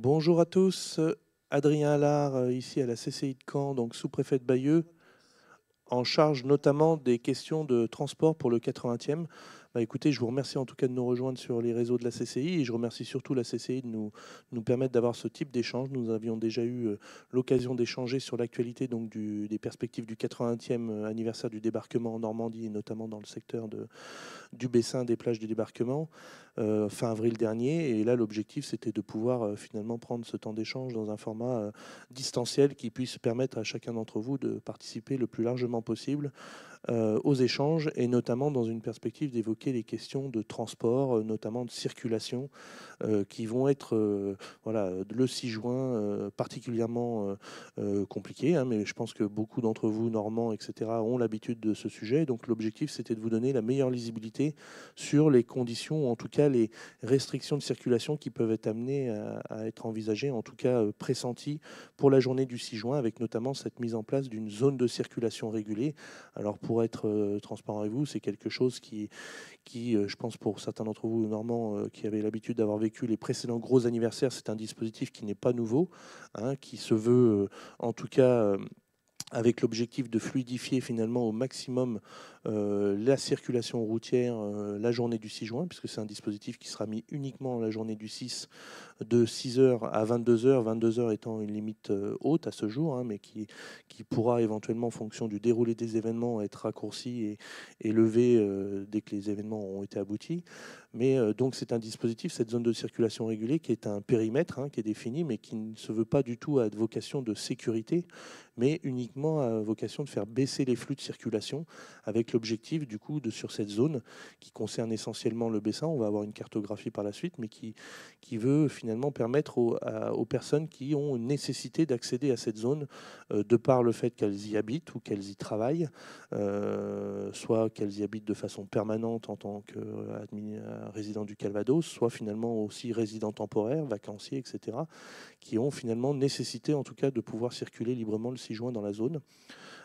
Bonjour à tous, Adrien Allard, euh, ici à la CCI de Caen, donc sous-préfet de Bayeux, en charge notamment des questions de transport pour le 80e. Bah, écoutez, je vous remercie en tout cas de nous rejoindre sur les réseaux de la CCI et je remercie surtout la CCI de nous, permettre d'avoir ce type d'échange. Nous avions déjà eu euh, l'occasion d'échanger sur l'actualité donc des perspectives du 80e euh, anniversaire du débarquement en Normandie et notamment dans le secteur du Bessin des plages du débarquement euh, fin avril dernier. Et là, l'objectif, c'était de pouvoir finalement prendre ce temps d'échange dans un format distanciel qui puisse permettre à chacun d'entre vous de participer le plus largement possible aux échanges et notamment dans une perspective d'évoquer les questions de transport, euh, notamment de circulation, euh, qui vont être voilà, le 6 juin particulièrement compliquées. Hein, mais je pense que beaucoup d'entre vous, Normands, etc., ont l'habitude de ce sujet. Donc l'objectif, c'était de vous donner la meilleure lisibilité sur les conditions, ou en tout cas les restrictions de circulation qui peuvent être amenées à, à être envisagées, en tout cas pressenties pour la journée du 6 juin, avec notamment cette mise en place d'une zone de circulation régulée. Alors pour être euh, transparent avec vous, c'est quelque chose qui, qui, euh, je pense pour certains d'entre vous, Normands, euh, qui avaient l'habitude d'avoir vécu les précédents gros anniversaires, c'est un dispositif qui n'est pas nouveau, hein, qui se veut en tout cas avec l'objectif de fluidifier finalement au maximum la circulation routière la journée du 6 juin, puisque c'est un dispositif qui sera mis uniquement la journée du 6 de 6h à 22h, 22h étant une limite euh, haute à ce jour, hein, mais qui, qui pourra éventuellement, en fonction du déroulé des événements, être raccourci et, et levé euh, dès que les événements ont été aboutis. Mais euh, donc c'est un dispositif, cette zone de circulation régulée, qui est un périmètre hein, qui est défini, mais qui ne se veut pas du tout à vocation de sécurité, mais uniquement à vocation de faire baisser les flux de circulation, avec l'objectif du coup de sur cette zone qui concerne essentiellement le Bessin, on va avoir une cartographie par la suite, mais qui, qui veut finalement permettre aux, personnes qui ont une nécessité d'accéder à cette zone euh, de par le fait qu'elles y habitent ou qu'elles y travaillent, euh, soit qu'elles y habitent de façon permanente en tant que euh, résident du Calvados, soit finalement aussi résidents temporaires, vacanciers, etc., qui ont finalement nécessité en tout cas de pouvoir circuler librement le 6 juin dans la zone.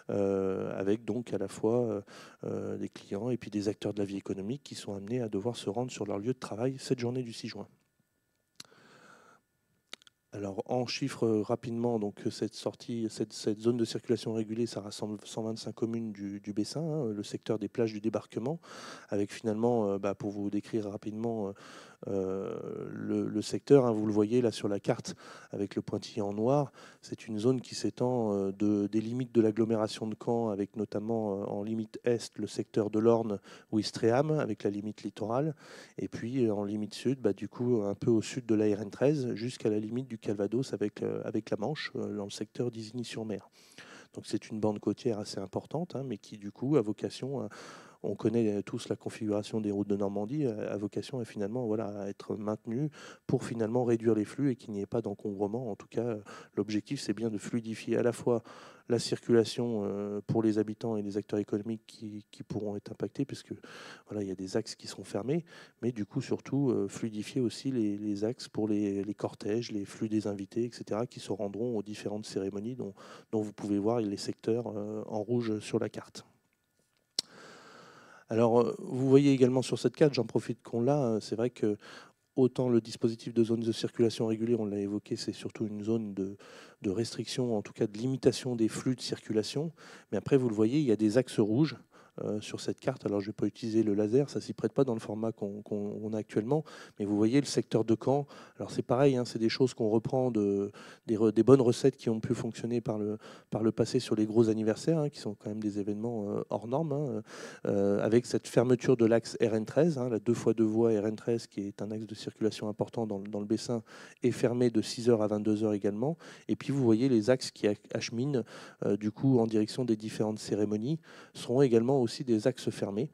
avec donc à la fois des clients et puis des acteurs de la vie économique qui sont amenés à devoir se rendre sur leur lieu de travail cette journée du 6 juin. Alors en chiffres euh, rapidement, donc euh, cette cette, zone de circulation régulée, ça rassemble 125 communes du, du Bessin, hein, le secteur des plages du débarquement, avec finalement, euh, bah, pour vous décrire rapidement euh, le, secteur. Hein, vous le voyez là sur la carte avec le pointillé en noir. C'est une zone qui s'étend euh, de, des limites de l'agglomération de Caen, avec notamment euh, en limite est le secteur de l'Orne ou Istréham, avec la limite littorale, et puis en limite sud, bah, du coup un peu au sud de la RN13, jusqu'à la limite du Calvados avec, avec la Manche, dans le secteur d'Isigny-sur-Mer. Donc c'est une bande côtière assez importante, hein, mais qui du coup a vocation à, on connaît tous la configuration des routes de Normandie, euh, a vocation à finalement voilà, à être maintenue pour finalement réduire les flux et qu'il n'y ait pas d'encombrement. En tout cas, l'objectif, c'est bien de fluidifier à la fois la circulation euh, pour les habitants et les acteurs économiques qui, pourront être impactés, puisque voilà, il y a des axes qui seront fermés, mais du coup, surtout, euh, fluidifier aussi les, axes pour les, cortèges, les flux des invités, etc., qui se rendront aux différentes cérémonies dont vous pouvez voir les secteurs en rouge sur la carte. Alors, euh, vous voyez également sur cette carte, j'en profite qu'on l'a, hein, c'est vrai que autant le dispositif de zone de circulation régulière, on l'a évoqué, c'est surtout une zone de, restriction, en tout cas de limitation des flux de circulation. Mais après, vous le voyez, il y a des axes rouges euh, sur cette carte. Alors je ne vais pas utiliser le laser, ça s'y prête pas dans le format qu'on a actuellement, mais vous voyez le secteur de Caen. Alors c'est pareil, hein, c'est des choses qu'on reprend de, des, bonnes recettes qui ont pu fonctionner par le, par le passé sur les gros anniversaires, hein, qui sont quand même des événements euh, hors normes, hein, euh, avec cette fermeture de l'axe RN13, la deux fois deux voies RN13, qui est un axe de circulation important dans, dans le Bessin, est fermé de 6h à 22h également. Et puis vous voyez les axes qui acheminent du coup en direction des différentes cérémonies seront également aussi des axes fermés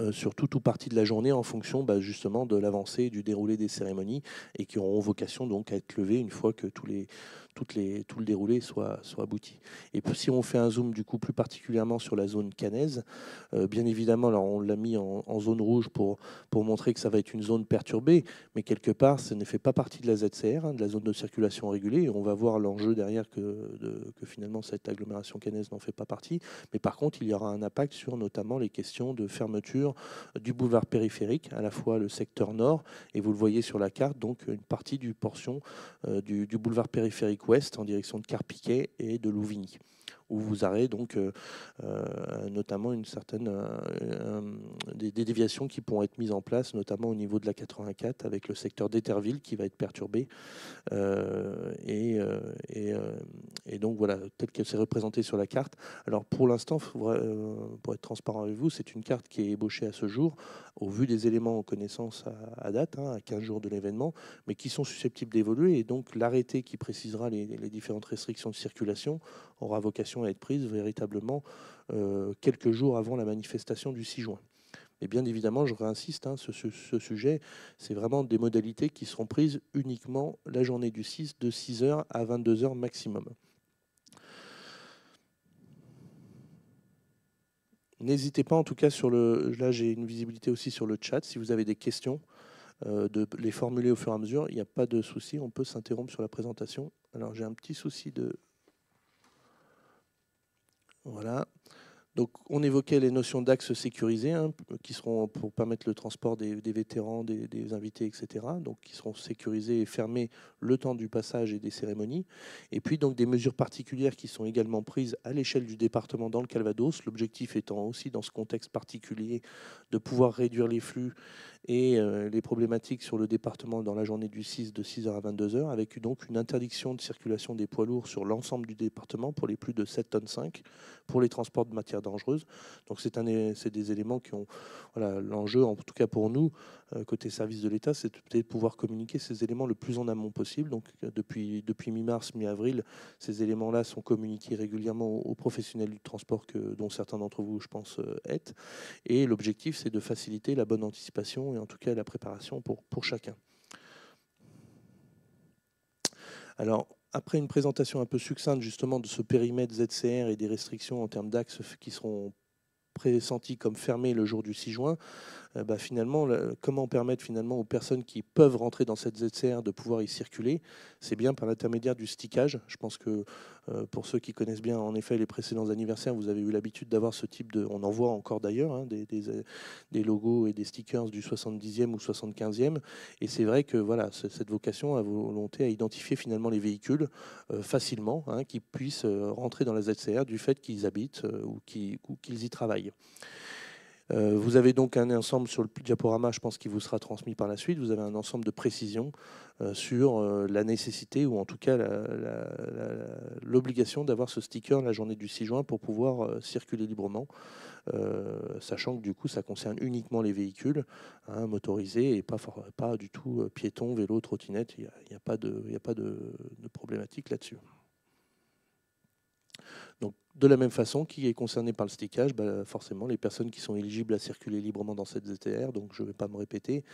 euh, sur toute ou partie de la journée en fonction bah, justement de l'avancée du déroulé des cérémonies et qui auront vocation donc à être levés une fois que tous les, tout le déroulé soit, soit abouti. Et puis, si on fait un zoom du coup plus particulièrement sur la zone canaise, bien évidemment, alors on l'a mis en, zone rouge pour, pour montrer que ça va être une zone perturbée, mais quelque part, ça ne fait pas partie de la ZCR, hein, de la zone de circulation régulée. On va voir l'enjeu derrière que, que finalement cette agglomération canaise n'en fait pas partie. Mais par contre, il y aura un impact sur notamment les questions de fermeture du boulevard périphérique, à la fois le secteur nord, et vous le voyez sur la carte, donc une partie du portion euh, du, boulevard périphérique ouest en direction de Carpiquet et de Louvigny où vous aurez donc euh, euh, notamment une certaine euh, des, déviations qui pourront être mises en place, notamment au niveau de la 84 avec le secteur d'Etterville qui va être perturbé. Et, donc voilà, tel qu'elle s'est représentée sur la carte. Alors pour l'instant, pour être transparent avec vous, c'est une carte qui est ébauchée à ce jour, au vu des éléments en connaissance à, date, hein, à 15 jours de l'événement, mais qui sont susceptibles d'évoluer. Et donc l'arrêté qui précisera les différentes restrictions de circulation aura vocation à être prise véritablement euh, quelques jours avant la manifestation du 6 juin. Et bien évidemment, je réinsiste, hein, ce, sujet, c'est vraiment des modalités qui seront prises uniquement la journée du 6, de 6h à 22h maximum. N'hésitez pas, en tout cas, sur le. Là, j'ai une visibilité aussi sur le chat. Si vous avez des questions, euh, de les formuler au fur et à mesure. Il n'y a pas de souci, on peut s'interrompre sur la présentation. Alors, j'ai un petit souci de voilà. Donc, on évoquait les notions d'axes sécurisés, hein, qui seront pour permettre le transport des, vétérans, des, invités, etc. Donc, qui seront sécurisés et fermés le temps du passage et des cérémonies. Et puis, donc, des mesures particulières qui sont également prises à l'échelle du département dans le Calvados. L'objectif étant aussi, dans ce contexte particulier, de pouvoir réduire les flux et euh, les problématiques sur le département dans la journée du 6 de 6h à 22h, avec donc une interdiction de circulation des poids lourds sur l'ensemble du département pour les plus de 7 tonnes 5 pour les transports de matières dangereuses. Donc c'est des éléments qui ont voilà, l'enjeu, en tout cas pour nous, euh, côté service de l'État, c'est peut-être pouvoir communiquer ces éléments le plus en amont possible. Donc euh, depuis, depuis mi-mars, mi-avril, ces éléments-là sont communiqués régulièrement aux, professionnels du transport dont certains d'entre vous, je pense, êtes. Et l'objectif, c'est de faciliter la bonne anticipation en tout cas la préparation pour, pour chacun. Alors, après une présentation un peu succincte justement de ce périmètre ZCR et des restrictions en termes d'axes qui seront pressentis comme fermés le jour du 6 juin, bah, finalement, comment permettre finalement aux personnes qui peuvent rentrer dans cette ZCR de pouvoir y circuler C'est bien par l'intermédiaire du stickage. Je pense que euh, pour ceux qui connaissent bien en effet les précédents anniversaires, vous avez eu l'habitude d'avoir ce type de... On en voit encore d'ailleurs, hein, des, des, logos et des stickers du 70e ou 75e. Et c'est vrai que voilà, cette vocation a volonté à identifier finalement les véhicules euh, facilement, hein, qui puissent rentrer dans la ZCR du fait qu'ils habitent ou qu'ils y travaillent. Euh, vous avez donc un ensemble sur le diaporama, je pense, qui vous sera transmis par la suite. Vous avez un ensemble de précisions euh, sur euh, la nécessité, ou en tout cas l'obligation d'avoir ce sticker la journée du 6 juin pour pouvoir circuler librement. sachant que du coup ça concerne uniquement les véhicules hein, motorisés et pas, pas du tout piétons, vélos, trottinettes, il n'y a, pas de, a pas de problématique là-dessus. De la même façon, qui est concerné par le stickage bah, Forcément, les personnes qui sont éligibles à circuler librement dans cette ZTR, donc je ne vais pas me répéter.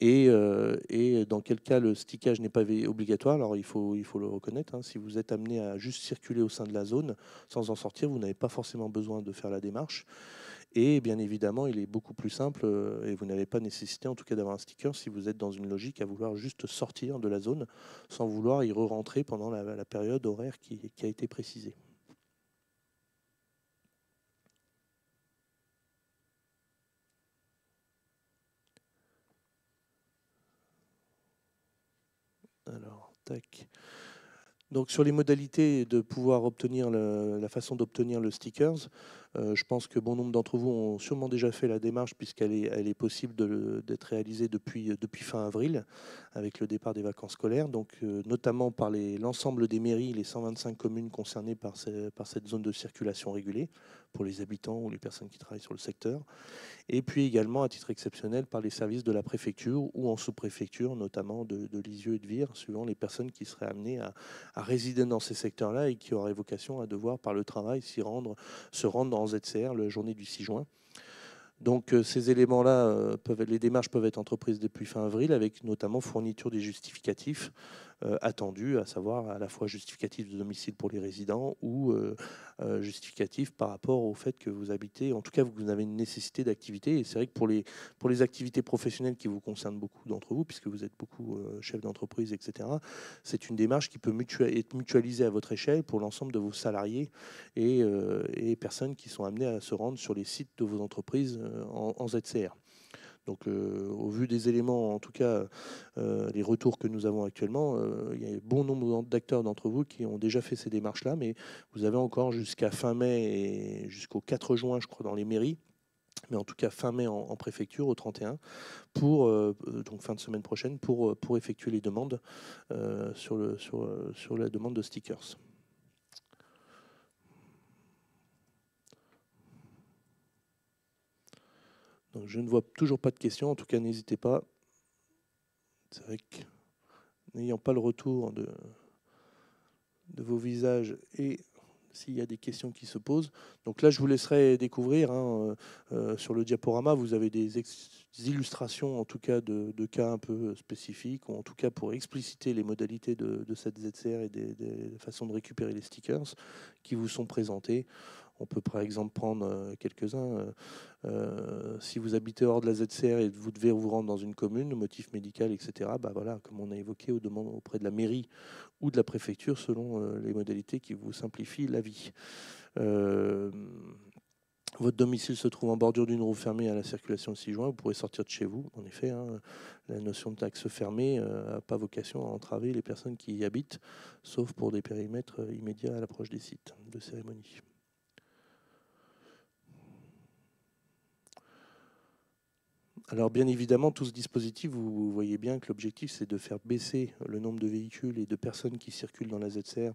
Et, euh, et, dans quel cas le stickage n'est pas obligatoire Alors, il faut, il faut le reconnaître, hein, si vous êtes amené à juste circuler au sein de la zone sans en sortir, vous n'avez pas forcément besoin de faire la démarche. Et bien évidemment, il est beaucoup plus simple euh, et vous n'avez pas nécessité en tout cas d'avoir un sticker si vous êtes dans une logique à vouloir juste sortir de la zone sans vouloir y re-rentrer pendant la, période horaire qui a été précisée. Alors, Donc sur les modalités de pouvoir obtenir la façon d'obtenir le stickers, euh, je pense que bon nombre d'entre vous ont sûrement déjà fait la démarche puisqu'elle est, possible d'être réalisée depuis, depuis fin avril avec le départ des vacances scolaires, donc euh, notamment par l'ensemble des mairies, les 125 communes concernées par, cette zone de circulation régulée pour les habitants ou les personnes qui travaillent sur le secteur, et puis également à titre exceptionnel par les services de la préfecture ou en sous-préfecture, notamment de, Lisieux et de Vire, suivant les personnes qui seraient amenées à, à résider dans ces secteurs-là et qui auraient vocation à devoir par le travail s'y rendre, se rendre dans ZCR la journée du 6 juin. Donc euh, ces éléments-là, euh, les démarches peuvent être entreprises depuis fin avril, avec notamment fourniture des justificatifs attendu, à savoir à la fois justificatif de domicile pour les résidents ou justificatif par rapport au fait que vous habitez, en tout cas vous avez une nécessité d'activité. Et c'est vrai que pour les, pour les activités professionnelles qui vous concernent beaucoup d'entre vous, puisque vous êtes beaucoup chef d'entreprise, etc., c'est une démarche qui peut être mutualisée à votre échelle pour l'ensemble de vos salariés et, et personnes qui sont amenées à se rendre sur les sites de vos entreprises en, en ZCR. Donc, euh, au vu des éléments, en tout cas, euh, les retours que nous avons actuellement, euh, il y a bon nombre d'acteurs d'entre vous qui ont déjà fait ces démarches-là, mais vous avez encore jusqu'à fin mai et jusqu'au 4 juin, je crois, dans les mairies, mais en tout cas fin mai en, préfecture, au 31, pour, donc fin de semaine prochaine, pour, pour effectuer les demandes sur, le, sur, sur la demande de stickers. Je ne vois toujours pas de questions. En tout cas, n'hésitez pas. C'est vrai que n'ayant pas le retour de, vos visages et s'il y a des questions qui se posent. Donc là, je vous laisserai découvrir. Hein, euh, euh, sur le diaporama, vous avez des, illustrations, en tout cas, de, cas un peu spécifiques, ou en tout cas pour expliciter les modalités de, cette ZCR et des, des, façons de récupérer les stickers qui vous sont présentés. On peut par exemple prendre euh, quelques-uns. Euh, euh, si vous habitez hors de la ZCR et vous devez vous rendre dans une commune, motif médical, etc., bah voilà, comme on a évoqué, auprès de la mairie ou de la préfecture, selon les modalités qui vous simplifient la vie. votre domicile se trouve en bordure d'une roue fermée à la circulation le 6 juin, vous pourrez sortir de chez vous. En effet, hein, la notion de taxe fermée n'a pas vocation à entraver les personnes qui y habitent, sauf pour des périmètres immédiats à l'approche des sites de cérémonie. Alors bien évidemment, tout ce dispositif, vous voyez bien que l'objectif, c'est de faire baisser le nombre de véhicules et de personnes qui circulent dans la ZCR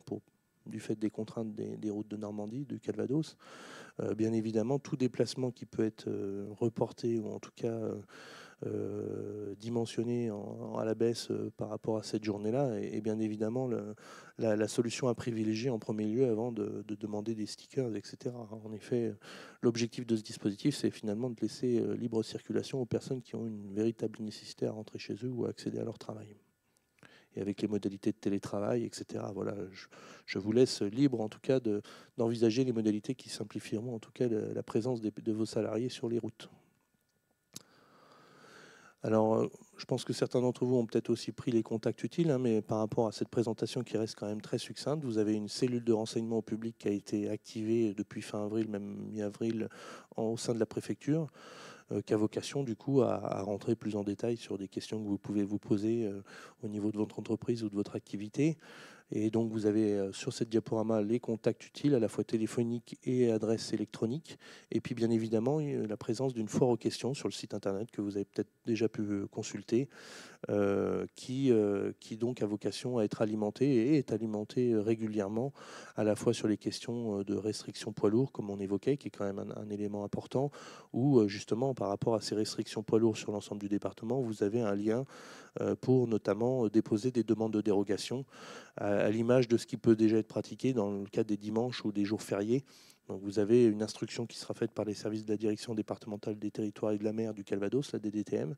du fait des contraintes des, routes de Normandie, de Calvados. Euh, bien évidemment, tout déplacement qui peut être euh, reporté ou en tout cas euh, euh, dimensionné à la baisse euh, par rapport à cette journée-là et, bien évidemment la, solution à privilégier en premier lieu avant de, demander des stickers, etc. En effet, l'objectif de ce dispositif, c'est finalement de laisser euh, libre circulation aux personnes qui ont une véritable nécessité à rentrer chez eux ou à accéder à leur travail et avec les modalités de télétravail, etc. Voilà, je, vous laisse libre en tout cas d'envisager les modalités qui simplifieront en tout cas la, présence de vos salariés sur les routes. Alors, euh, je pense que certains d'entre vous ont peut-être aussi pris les contacts utiles, hein, mais par rapport à cette présentation qui reste quand même très succincte, vous avez une cellule de renseignement au public qui a été activée depuis fin avril, même mi-avril, au sein de la préfecture, euh, qui a vocation du coup à, rentrer plus en détail sur des questions que vous pouvez vous poser euh, au niveau de votre entreprise ou de votre activité. Et donc vous avez euh, sur cette diaporama les contacts utiles, à la fois téléphoniques et adresses électroniques. Et puis bien évidemment la présence d'une foire aux questions sur le site internet que vous avez peut-être déjà pu euh, consulter, euh, qui, qui donc a vocation à être alimentée et est alimentée régulièrement, à la fois sur les questions de restrictions poids lourds, comme on évoquait, qui est quand même un, élément important, ou justement par rapport à ces restrictions poids lourds sur l'ensemble du département, vous avez un lien pour notamment déposer des demandes de dérogation l'image de ce qui peut déjà être pratiqué dans le cadre des dimanches ou des jours fériés. Vous avez une instruction qui sera faite par les services de la direction départementale des territoires et de la mer du Calvados, la DDTM,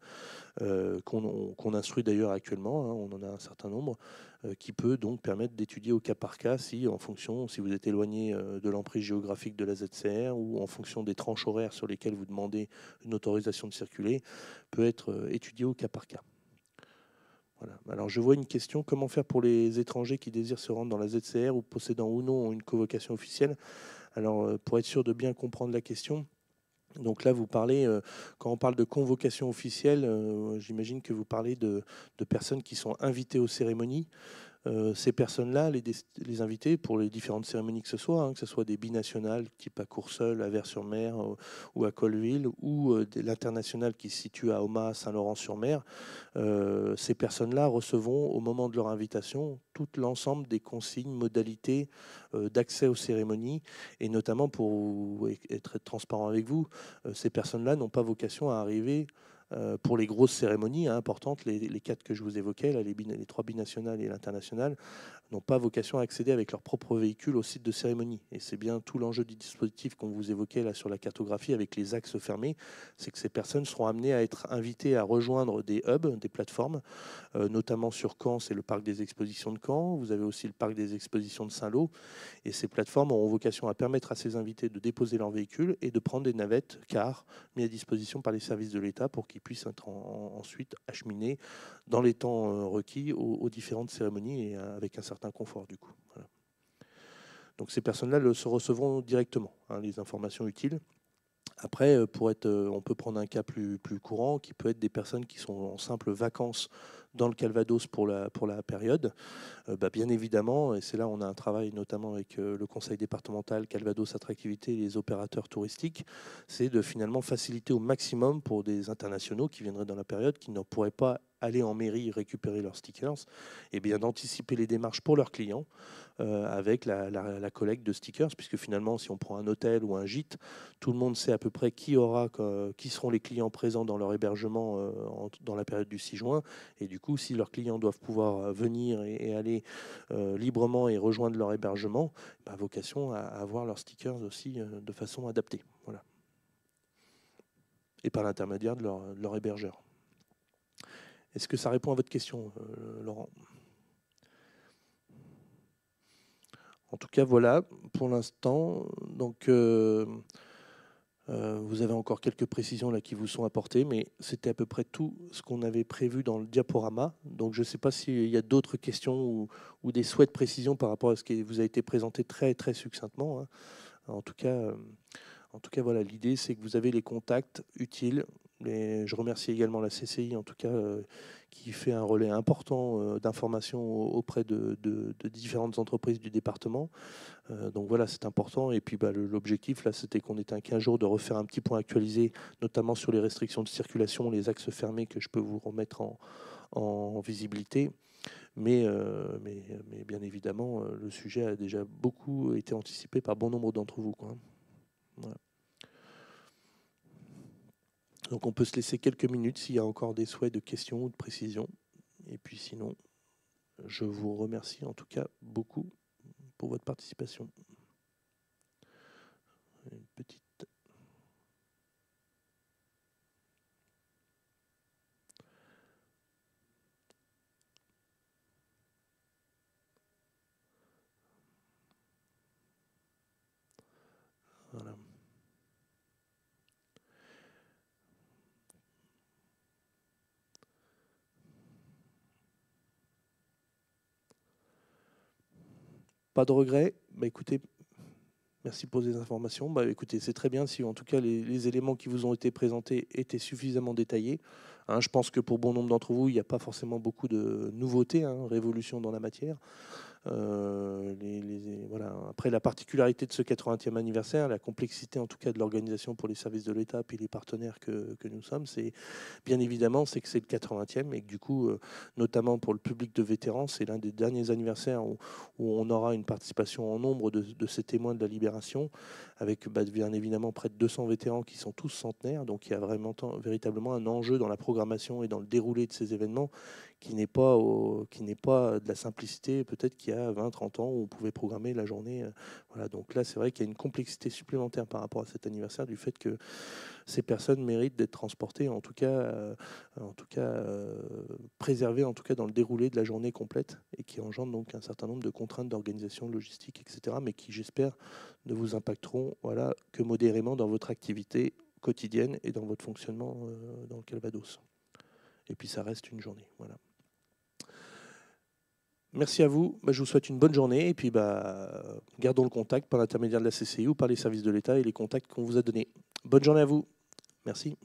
euh, qu'on instruit d'ailleurs actuellement, hein, on en a un certain nombre, euh, qui peut donc permettre d'étudier au cas par cas si, en fonction, si vous êtes éloigné euh, de l'emprise géographique de la ZCR ou en fonction des tranches horaires sur lesquelles vous demandez une autorisation de circuler, peut être étudié au cas par cas. Alors je vois une question, comment faire pour les étrangers qui désirent se rendre dans la ZCR ou possédant ou non une convocation officielle? Alors euh, pour être sûr de bien comprendre la question, donc là, vous parlez, euh, quand on parle de convocation officielle, euh, j'imagine que vous parlez de, personnes qui sont invitées aux cérémonies. Euh, ces personnes-là, les, inviter pour les différentes cérémonies que ce soit, hein, que ce soit des binationales type à Courseul, à Vers-sur-Mer euh, ou à Colville, ou euh, l'international qui se situe à Oma, Saint-Laurent-sur-Mer, ces personnes-là recevront au moment de leur invitation tout l'ensemble des consignes, modalités d'accès aux cérémonies, et notamment pour être transparent avec vous, ces personnes-là n'ont pas vocation à arriver pour les grosses cérémonies hein, importantes, les, quatre que je vous évoquais, les, les, trois binationales et l'international, n'ont pas vocation à accéder avec leur propre véhicule au site de cérémonie. Et c'est bien tout l'enjeu du dispositif qu'on vous évoquait là sur la cartographie avec les axes fermés, c'est que ces personnes seront amenées à être invitées à rejoindre des hubs, des plateformes, euh, notamment sur Caen, c'est le parc des expositions de Caen, vous avez aussi le parc des expositions de Saint-Lô, et ces plateformes auront vocation à permettre à ces invités de déposer leur véhicule et de prendre des navettes, cars, mis à disposition par les services de l'État pour qu'ils puissent être ensuite acheminés dans les temps euh, requis aux, différentes cérémonies et euh, avec un certain confort du coup. Donc ces personnes-là se recevront directement, hein, les informations utiles. Après, euh, pour être, on peut prendre un cas plus, plus courant, qui peut être des personnes qui sont en simple vacances dans le Calvados pour la, pour la période. Bah, bien évidemment, et c'est là on a un travail notamment avec le conseil départemental Calvados Attractivité et les opérateurs touristiques, c'est de finalement faciliter au maximum pour des internationaux qui viendraient dans la période, qui ne pourraient pas aller en mairie récupérer leurs stickers, et bien d'anticiper les démarches pour leurs clients euh, avec la, collecte de stickers, puisque finalement, si on prend un hôtel ou un gîte, tout le monde sait à peu près qui aura, qui seront les clients présents dans leur hébergement euh, dans la période du 6 juin, et du coup, si leurs clients doivent pouvoir euh, venir et, aller librement et rejoindre leur hébergement, bah, vocation à, avoir leurs stickers aussi de façon adaptée, voilà, et par l'intermédiaire de leur hébergeur. Est-ce que ça répond à votre question, euh, Laurent? En tout cas, voilà, pour l'instant. Donc, euh, euh, vous avez encore quelques précisions là qui vous sont apportées, mais c'était à peu près tout ce qu'on avait prévu dans le diaporama. Donc, je ne sais pas s'il y a d'autres questions ou, des souhaits de précision par rapport à ce qui vous a été présenté très, très succinctement. Hein. En tout cas, en tout cas, voilà, l'idée, c'est que vous avez les contacts utiles je remercie également la CCI, en tout cas, euh, qui fait un relais important euh, d'information auprès de, différentes entreprises du département. Euh, donc voilà, c'est important. Et puis bah, l'objectif, là, c'était qu'on était un 15 jours de refaire un petit point actualisé, notamment sur les restrictions de circulation, les axes fermés que je peux vous remettre en, visibilité. Mais, bien évidemment, le sujet a déjà beaucoup été anticipé par bon nombre d'entre vous. Voilà. Donc on peut se laisser quelques minutes s'il y a encore des souhaits de questions ou de précisions. Et puis sinon, je vous remercie en tout cas beaucoup pour votre participation. Une petite Pas de regret bah, Écoutez, merci pour ces informations. Bah, écoutez, c'est très bien si en tout cas les, éléments qui vous ont été présentés étaient suffisamment détaillés. Hein, je pense que pour bon nombre d'entre vous, il n'y a pas forcément beaucoup de nouveautés, hein, révolution dans la matière. Euh. Après, la particularité de ce 80e anniversaire, la complexité en tout cas de l'organisation pour les services de l'État et les partenaires que, nous sommes, c'est bien évidemment c'est que c'est le 80e et que du coup, euh, notamment pour le public de vétérans, c'est l'un des derniers anniversaires où, on aura une participation en nombre de, de, ces témoins de la libération, avec bah, bien évidemment près de 200 vétérans qui sont tous centenaires. Donc il y a vraiment véritablement un enjeu dans la programmation et dans le déroulé de ces événements qui n'est pas, qui n'est pas de la simplicité peut-être qu'il y a 20, 30 ans où on pouvait programmer la journée. Euh, voilà, donc là, c'est vrai qu'il y a une complexité supplémentaire par rapport à cet anniversaire du fait que ces personnes méritent d'être transportées, en tout cas, euh, en tout cas euh, préservées, en tout cas dans le déroulé de la journée complète, et qui engendre donc un certain nombre de contraintes d'organisation logistique, etc., mais qui, j'espère, ne vous impacteront voilà, que modérément dans votre activité quotidienne et dans votre fonctionnement dans le Calvados. Et puis ça reste une journée. Voilà. Merci à vous. Bah, je vous souhaite une bonne journée et puis bah, gardons le contact par l'intermédiaire de la CCI ou par les services de l'État et les contacts qu'on vous a donnés. Bonne journée à vous. Merci.